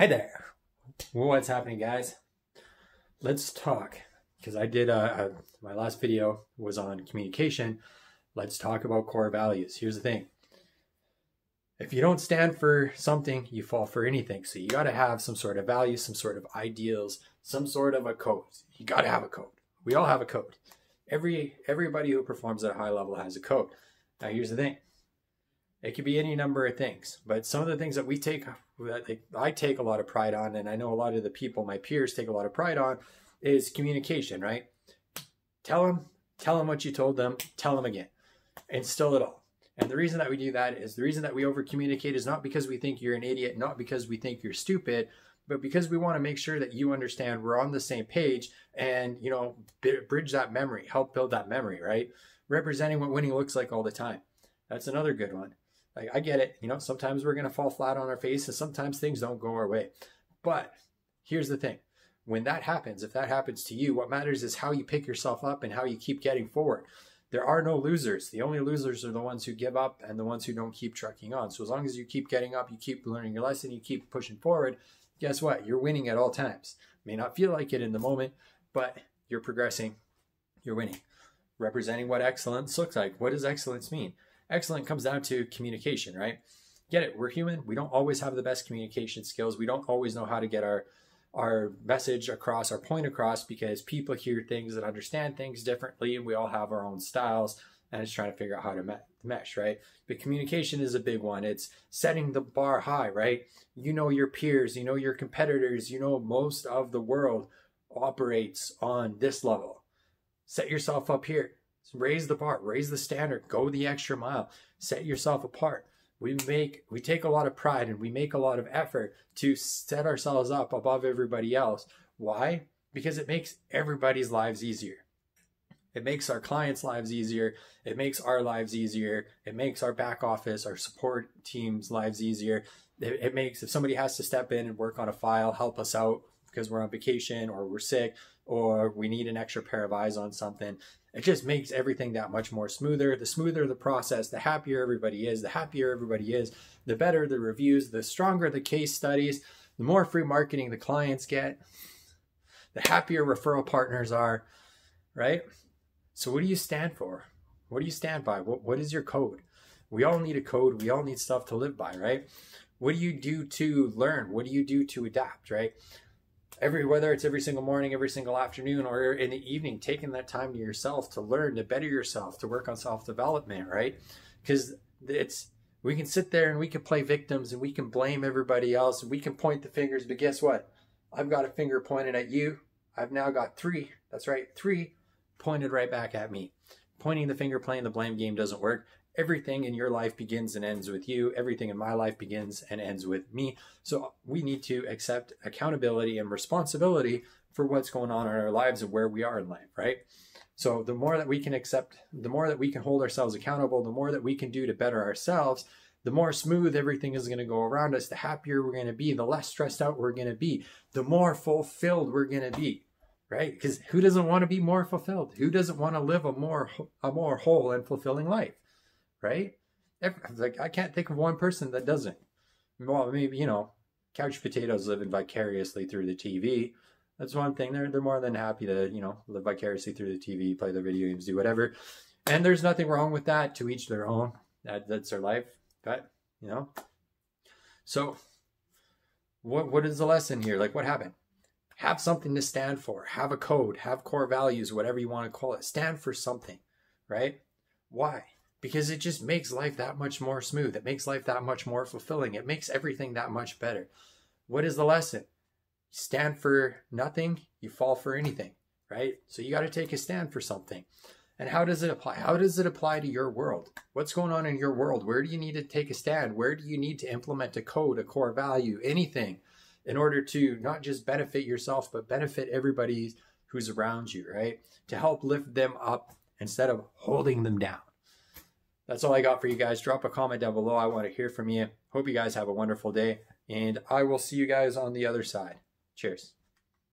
Hi there. What's happening, guys? Let's talk because I did uh, a, my last video was on communication. Let's talk about core values. Here's the thing. If you don't stand for something, you fall for anything. So you got to have some sort of values, some sort of ideals, some sort of a code. You got to have a code. We all have a code. Every everybody who performs at a high level has a code. Now here's the thing. It could be any number of things, but some of the things that we take, that I take a lot of pride on, and I know a lot of the people, my peers, take a lot of pride on, is communication. Right? Tell them, tell them what you told them, tell them again, instill it all. And the reason that we do that is the reason that we over communicate is not because we think you're an idiot, not because we think you're stupid, but because we want to make sure that you understand we're on the same page and you know bridge that memory help build that memory right representing what winning looks like all the time that's another good one like i get it you know sometimes we're going to fall flat on our face and sometimes things don't go our way but here's the thing when that happens if that happens to you what matters is how you pick yourself up and how you keep getting forward there are no losers. The only losers are the ones who give up and the ones who don't keep trucking on. So as long as you keep getting up, you keep learning your lesson, you keep pushing forward, guess what? You're winning at all times. May not feel like it in the moment, but you're progressing, you're winning. Representing what excellence looks like. What does excellence mean? Excellent comes down to communication, right? Get it? We're human. We don't always have the best communication skills. We don't always know how to get our our message across, our point across, because people hear things and understand things differently, and we all have our own styles and it's trying to figure out how to me- mesh, right? But communication is a big one. It's setting the bar high, right? You know your peers, you know your competitors, you know most of the world operates on this level. Set yourself up here. Raise the bar, raise the standard, go the extra mile, set yourself apart. We make we take a lot of pride and we make a lot of effort to set ourselves up above everybody else. Why? Because it makes everybody's lives easier it makes our clients' lives easier. It makes our lives easier. It makes our back office, our support team's lives easier. It, it, makes if somebody has to step in and work on a file, help us out because we're on vacation or we're sick or we need an extra pair of eyes on something. It just makes everything that much more smoother. The smoother the process, the happier everybody is. The happier everybody is, the better the reviews, the stronger the case studies, the more free marketing the clients get, the happier referral partners are, right? So what do you stand for? What do you stand by? What, what is your code? We all need a code. We all need stuff to live by, right? What do you do to learn? What do you do to adapt, right? Every whether it's every single morning, every single afternoon, or in the evening, taking that time to yourself to learn, to better yourself, to work on self development, right? Because it's we can sit there and we can play victims and we can blame everybody else and we can point the fingers, but guess what? I've got a finger pointed at you. I've now got three. That's right, three pointed right back at me. Pointing the finger, playing the blame game doesn't work. Everything in your life begins and ends with you. Everything in my life begins and ends with me. So we need to accept accountability and responsibility for what's going on in our lives and where we are in life, right? So the more that we can accept, the more that we can hold ourselves accountable, the more that we can do to better ourselves, the more smooth everything is going to go around us, the happier we're going to be, the less stressed out we're going to be, the more fulfilled we're going to be right? Because who doesn't want to be more fulfilled? Who doesn't want to live a more a more whole and fulfilling life, right? Like I can't think of one person that doesn't. Well, maybe you know, couch potatoes living vicariously through the TV. That's one thing. They're they're more than happy to you know live vicariously through the TV, play their video games, do whatever. And there's nothing wrong with that. To each their own. That that's their life. But you know. So, what what is the lesson here? Like, what happened? Have something to stand for, have a code, have core values, whatever you want to call it. Stand for something, right? Why? Because it just makes life that much more smooth. It makes life that much more fulfilling. It makes everything that much better. What is the lesson? Stand for nothing, you fall for anything, right? So you got to take a stand for something. And how does it apply? How does it apply to your world? What's going on in your world? Where do you need to take a stand? Where do you need to implement a code, a core value, anything? In order to not just benefit yourself, but benefit everybody who's around you, right? To help lift them up instead of holding them down. That's all I got for you guys. Drop a comment down below. I want to hear from you. Hope you guys have a wonderful day, and I will see you guys on the other side. Cheers.